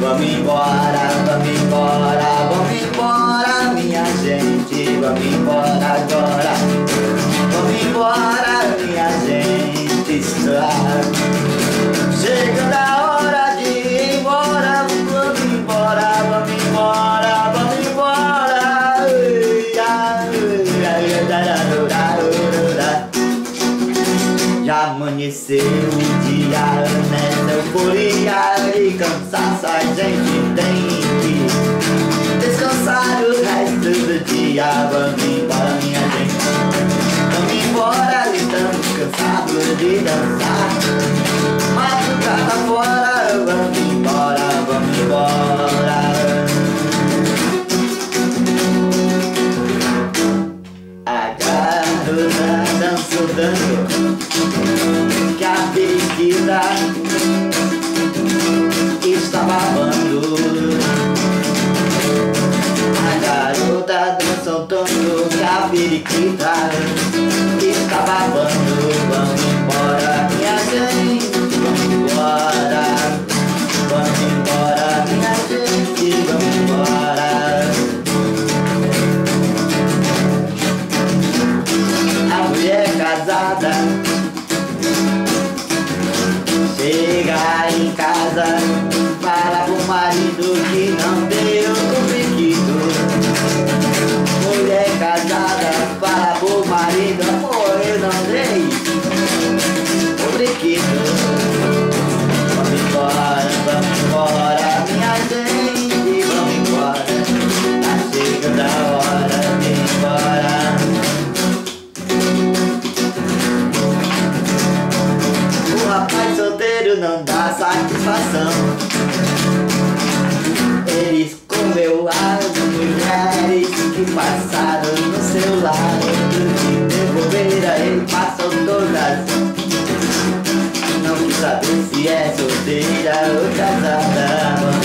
vamos embora, vamos embora, vamos embora, minha gente, vamos embora agora, vamos embora, minha gente, está chegando a hora de ir embora, vamos embora, vamos embora, vamos embora. Já amanheceu o dia. De dançar. Madrugada fora, vamos embora, vamos embora. A garota dançou tanto que a periquita está babando. A garota dançou tanto que a periquita não dá satisfação. Ele comeu as mulheres que passaram no seu lado. De devolver ele passou todas. Não quis saber se é solteira ou casada.